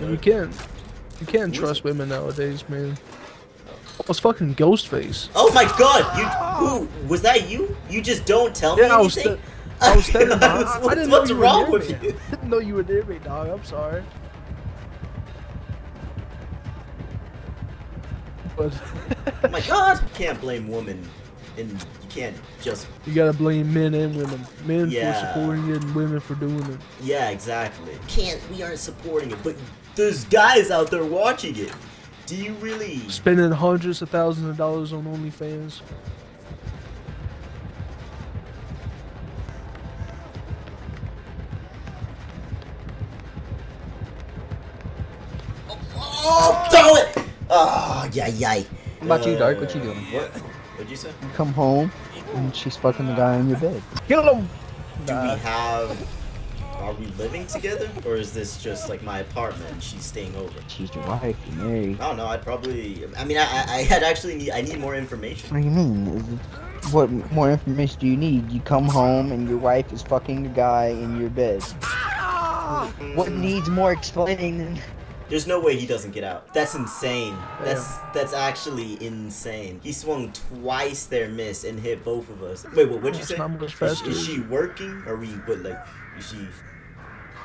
know. You can't. You can't Who is trust women nowadays, man. Oh, it's fucking Ghostface. Oh my god! You who was that? You? You just don't tell me I was. anything. St- I was standing by. I was- I, I what's didn't know what's you wrong with me. you? I didn't know you were near me, dog. I'm sorry. But Oh my god! You can't blame women, and you can't just. you gotta blame men and women. Men Yeah. for supporting it and women for doing it. Yeah, exactly. Can't. We aren't supporting it, but there's guys out there watching it. Do you really? Spending hundreds of thousands of dollars on OnlyFans. Oh, throw it! Oh, yeah, yeah. What about you, Dark? What you doing? What? What'd you say? You come home and she's fucking the guy in your bed. Kill him! Do we have? Are we living together, or is this just like my apartment and she's staying over? She's your wife. You're married. I don't know. I'd probably. I mean, I, I, I had actually need. I need more information. What do you mean? What more information do you need? You come home and your wife is fucking the guy in your bed. What needs more explaining than There's no way he doesn't get out. That's insane. That's that's actually insane. He swung twice there, miss, and hit both of us. Wait, what? What'd you say? Is, is she working? Or we? What like? Is she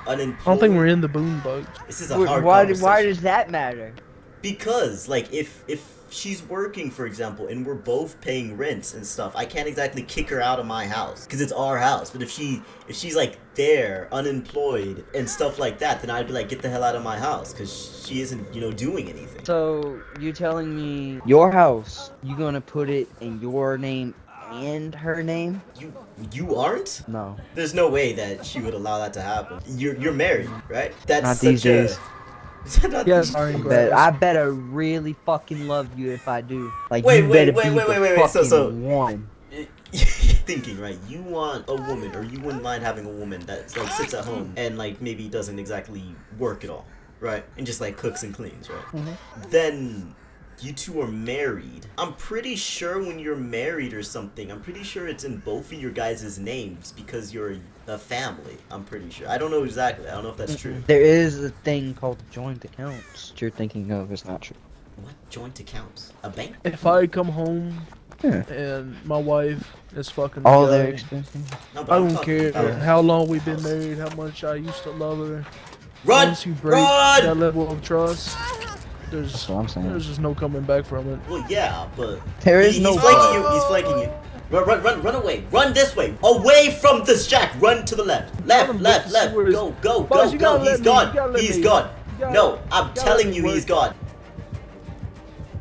unemployed? I don't think we're in the boom bugs. This is a Why, hard why, conversation. why does that matter? Because like if if she's working, for example, and we're both paying rents and stuff, I can't exactly kick her out of my house because it's our house. But if she if she's like there, unemployed and stuff like that, then I'd be like, get the hell out of my house because she isn't you know doing anything. So you're telling me your house, you're gonna put it in your name and her name? You you aren't? No. There's no way that she would allow that to happen. You're you're married, right? That's Not such these a- days. Not Yes, I Bet I better really fucking love you if I do. Like Wait, you wait, better wait, be wait, wait, wait, wait, so- so- one. thinking right you want a woman or you wouldn't mind having a woman that like sits at home and like maybe doesn't exactly work at all right and just like cooks and cleans right Mm-hmm. then you two are married i'm pretty sure when you're married or something i'm pretty sure it's in both of your guys' names because you're a family i'm pretty sure i don't know exactly i don't know if that's true There is a thing called joint accounts. What you're thinking of is not true. what joint accounts a bank If I come home Yeah. and my wife is fucking All guy, their expenses. no, I don't care about- how long we've been married, how much I used to love her. run Once you break run that level of trust, there's That's what I'm saying. there's just no coming back from it. well yeah but There is He- no he's flanking way. you. He's flanking you. Run, run, run, run away. Run this way. Away from this jack. Run to the left. Left, left, left. see where his- Go, go, Boss, go, go. gotta let He's me- gone. gotta let He's me. gone. Gotta- No, I'm gotta telling you, me he's work. gone.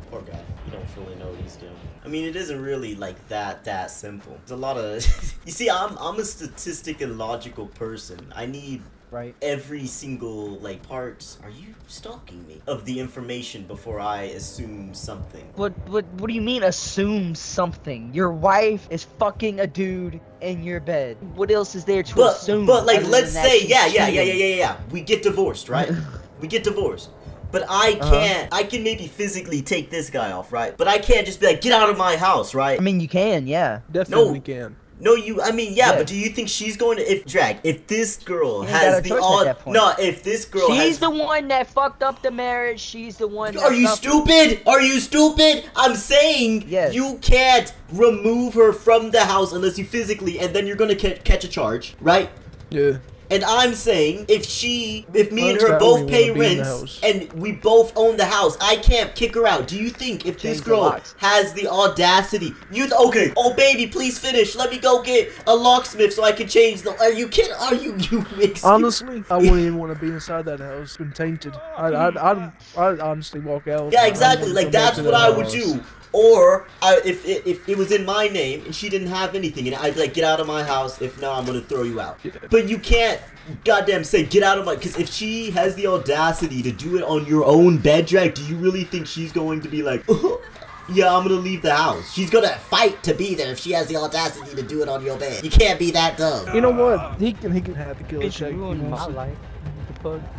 Poor guy. You don't really know what he's doing. I mean, it isn't really like that that simple. There's a lot of. you see, I'm I'm a statistic and logical person. I need Right. every single like part. Are you stalking me? Of the information before I assume something. What what what do you mean assume something? Your wife is fucking a dude in your bed. What else is there to but, assume? But like, let's say, she's yeah, yeah, yeah, yeah, yeah, yeah. We get divorced, right? we get divorced. But I Uh-huh. can't. I can maybe physically take this guy off, right? But I can't just be like, get out of my house, right? I mean, you can, yeah. Definitely can. No, you. I mean, yeah, Yeah. But do you think she's going to? If drag, if this girl You has the choice all, no, if this girl She's has. the one that fucked up the marriage. She's the one. Are that you suffered- stupid? Are you stupid? I'm saying Yes. you can't remove her from the house unless you physically, and then you're gonna ca- catch a charge, right? Yeah. And I'm saying, if she, if me and her both pay wanna be in the rents and we both own the house, I can't kick her out. Do you think if this Change the girl has the audacity, you th- okay? Oh baby, please finish. Let me go get a locksmith so I can change the. Are you kidding? Are you you? Honestly, I wouldn't even want to be inside that house. It's been tainted. I'd, I'd, I'd, I'd honestly walk out. Yeah, exactly. Like that's what I would house. do. Or I, if it, if it was in my name and she didn't have anything, and I'd like, get out of my house. If not, I'm gonna throw you out. Yeah. But you can't, goddamn, say get out of my. Because if she has the audacity to do it on your own bed, drag, do you really think she's going to be like, yeah, I'm gonna leave the house? She's gonna fight to be there if she has the audacity to do it on your bed. You can't be that dumb. You know what? He can, he can have the killer Bitch, check. you ruined my life. What the fuck?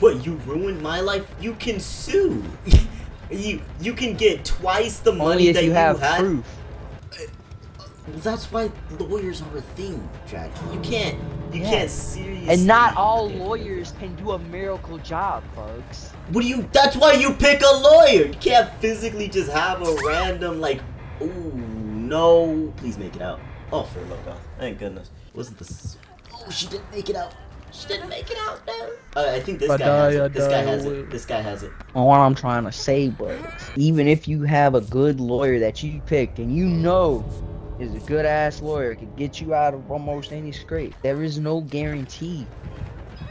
What you ruined my life? You can sue. you you can get twice the money Only if that you have had. proof. Well, that's why lawyers are a thing, Jack. You can't You Yeah. can't seriously. And not all lawyers can do a miracle job, folks. What do you? That's why you pick a lawyer. You can't physically just have a random like. Ooh, no! Please make it out. Oh, for love God! Thank goodness. Wasn't this? Oh, she didn't make it out. She didn't make it out. No. Uh, I think this I guy has die, I it. This guy has it. This guy has it. All I'm trying to say was, even if you have a good lawyer that you picked and you know is a good ass lawyer, can get you out of almost any scrape, there is no guarantee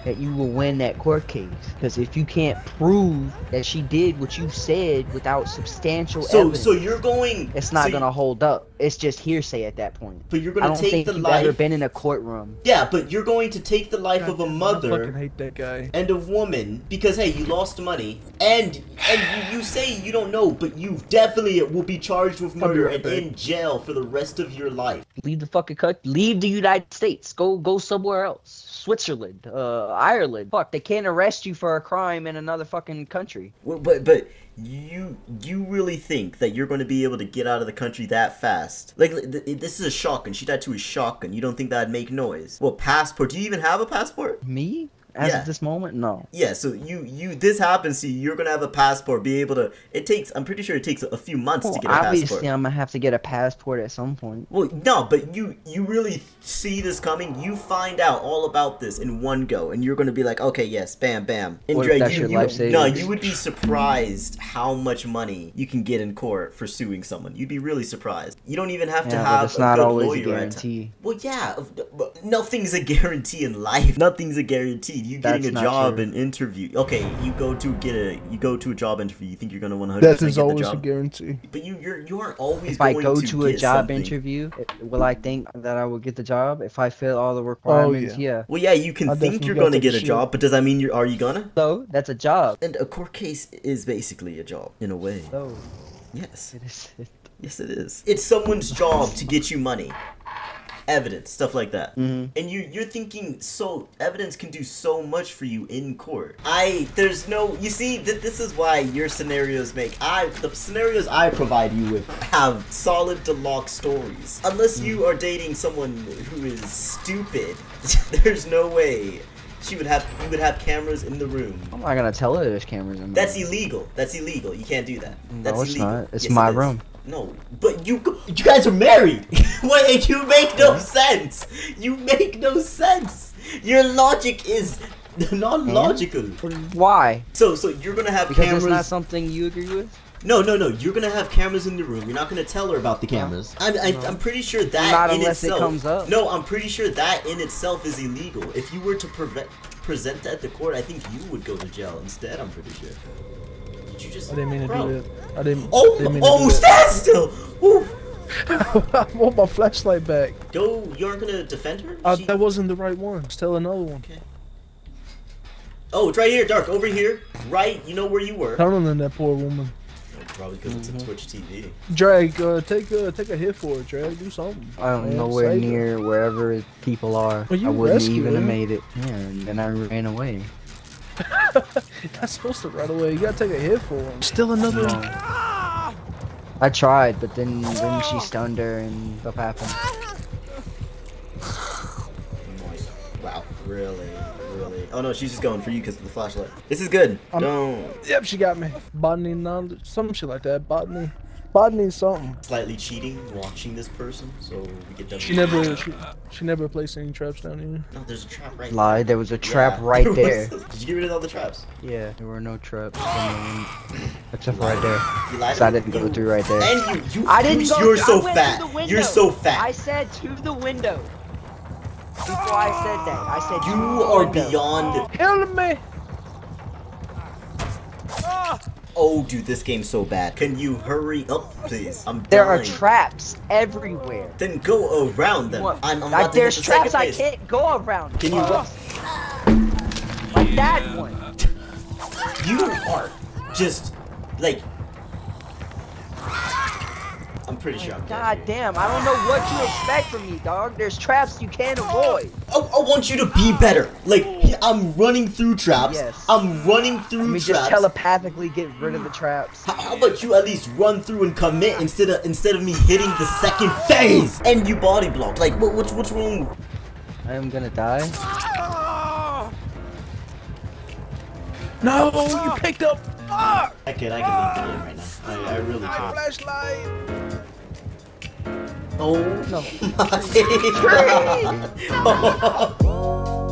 that you will win that court case. Because if you can't prove that she did what you said without substantial So, evidence, so you're going. it's not so gonna hold up. It's just hearsay at that point. But you're gonna don't take think the you've life. ever been in a courtroom. Yeah, but you're going to take the life of a Goddamn, I fucking mother hate that guy. and a woman because hey, you lost money and and you, you say you don't know, but you definitely will be charged with murder right and back. in jail for the rest of your life. Leave the fucking country. Leave the United States. Go go somewhere else. Switzerland, uh, Ireland. Fuck, they can't arrest you for a crime in another fucking country. Well, But but you you really think that you're going to be able to get out of the country that fast? Like th- this is a shotgun. She died to a shotgun. You don't think that'd make noise? Well, passport. Do you even have a passport? Me? As Yeah. of this moment, no. Yeah. So you you this happens to you. You're gonna have a passport. Be able to. It takes. I'm pretty sure it takes a few months Well, to get a passport. obviously, I'm gonna have to get a passport at some point. Well, no, but you you really see this coming. You find out all about this in one go, and you're gonna be like, okay, yes, bam, bam. And What Dre, that's you, your you- life savings? no, you would be surprised how much money you can get in court for suing someone. You'd be really surprised. You don't even have to Yeah, but have it's a not good always a lawyer ti- guarantee. Well, yeah, but nothing's a guarantee in life. Nothing's a guarantee. You getting That's a job true. and interview. Okay, you go to get a you go to a job interview. You think you're gonna 100 That percent is get the always a guarantee. but you you're you aren't always If I go to, to a job something. interview, will I think that I will get the job if I fill all the oh, requirements? Oh, yeah. yeah. Well, yeah, you can I think you're gotta gonna take a get a shit. job, but does that mean you are you gonna? So that's a job. And a court case is basically a job in a way. So Yes, it is. yes, it is. It's someone's job to get you money, evidence, stuff like that. Mhm. And you you're thinking so evidence can do so much for you in court. I there's no you see that this is why your scenarios make I the scenarios I provide you with have solid to lock stories. Unless you are dating someone who is stupid, there's no way she would have you would have cameras in the room. I'm not gonna tell her there's cameras in. my That's room. illegal. That's illegal. You can't do that. No, That's it's illegal. not. It's Yes, my it room. No, but you you guys are married. Wait, you make no mm-hmm. sense. You make no sense. Your logic is not mm-hmm. logical. Why? So so you're gonna have Because cameras. it's not something you agree with. no no no. You're gonna have cameras in the room. You're not gonna tell her about the cameras. I'm I, I'm pretty sure that Not in unless it itself. comes up. No, I'm pretty sure that in itself is illegal. If you were to prevent present that to court, I think you would go to jail instead. I'm pretty sure. Did you just? I didn't mean to Bro. do that. I didn't. Oh, didn't mean to oh, stand still! Woo. that. I want my flashlight back. Go, you aren't gonna defend her? Uh, She- that wasn't the right one. Just tell another one. Okay. Oh, it's right here, Dark, over here. Right, you know where you were. Turn on that poor woman. Oh, probably because it's a Twitch TV. Drag, uh, take uh, take a hit for it. Drag, do something. I'm Man, nowhere save her. near wherever people are. Well, you I wouldn't rescued even have made it. Yeah, and then I ran away. You're not supposed to run away. You gotta take a hit for him. Still another. No. I tried, but then then she stunned her and stuff happened. Wow, really, really. Oh no, she's just going for you because of the flashlight. This is good. I'm- Don't. Yep, she got me. Botany knowledge, some shit like that. Botany, botany something. Slightly cheating, watching this person, so we get done. She never, she, she never placed any traps down here. No, there's a trap right Lie, there was a trap Yeah. right was- there. Did you get rid of all the traps? Yeah, there were no traps. Except for right there. You lied. So I didn't go You- through right there. And you, you, I didn't you, go. You're I so went fat. To the window. You're so fat. I said to the window. Before I said that, I said to you the are window. beyond. Killing me. Oh, dude, this game's so bad. Can you hurry up, please? I'm There are traps everywhere. Then go around them. What? I'm, I'm Like, there's the traps I can't go around. Can you Uh, Like that one. You are just like. I'm pretty sure I'm God damn, I don't know what you expect from me, dog. There's traps you can't avoid. I, I want you to be better. Like I'm running through traps. Yes. I'm running through Let me traps. just telepathically get rid of the traps. how, how about you at least run through and commit instead of instead of me hitting the second phase and you body blocked? Like what, what's what's wrong? I am gonna die. No, you ah! picked up. Fuck! I could, I could leave the game right now. I, I really My could. flashlight. Oh No. my god.